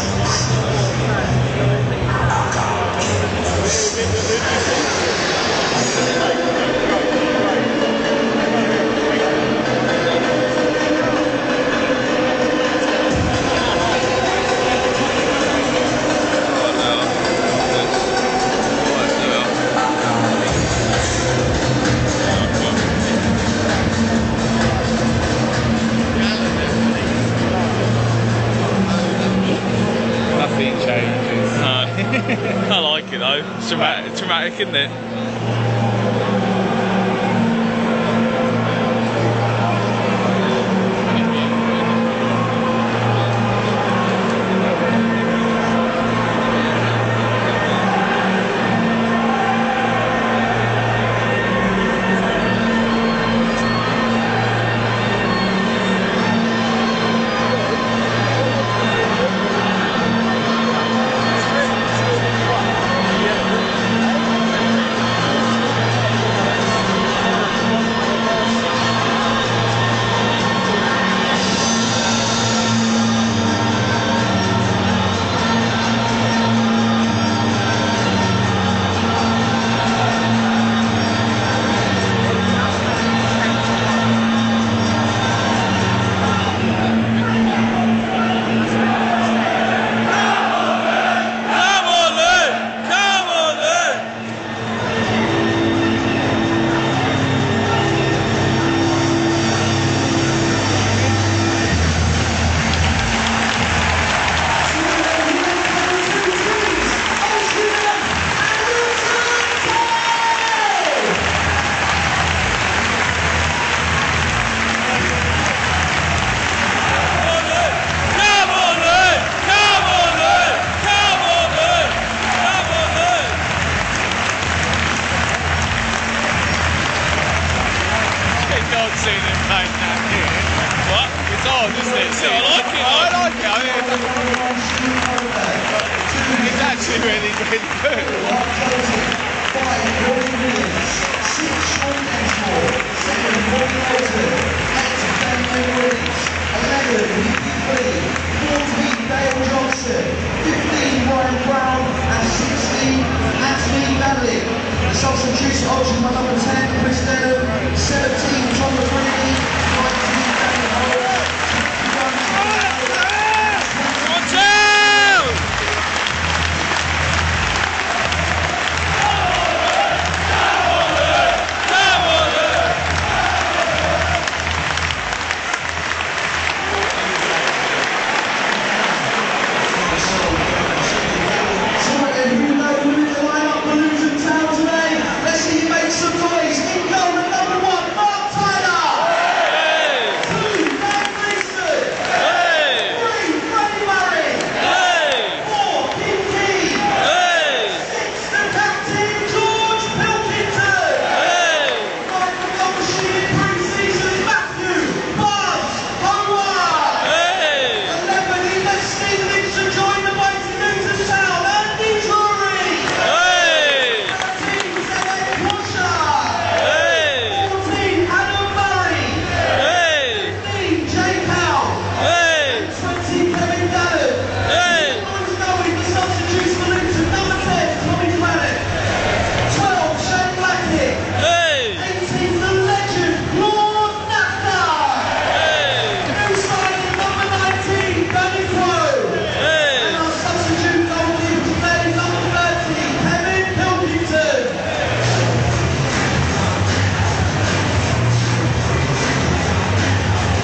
Yes. know, it's dramatic isn't it? Odd seeing him playing that here. What? It's odd, isn't it? See, I like it. I like it. I mean, it's actually really, really good.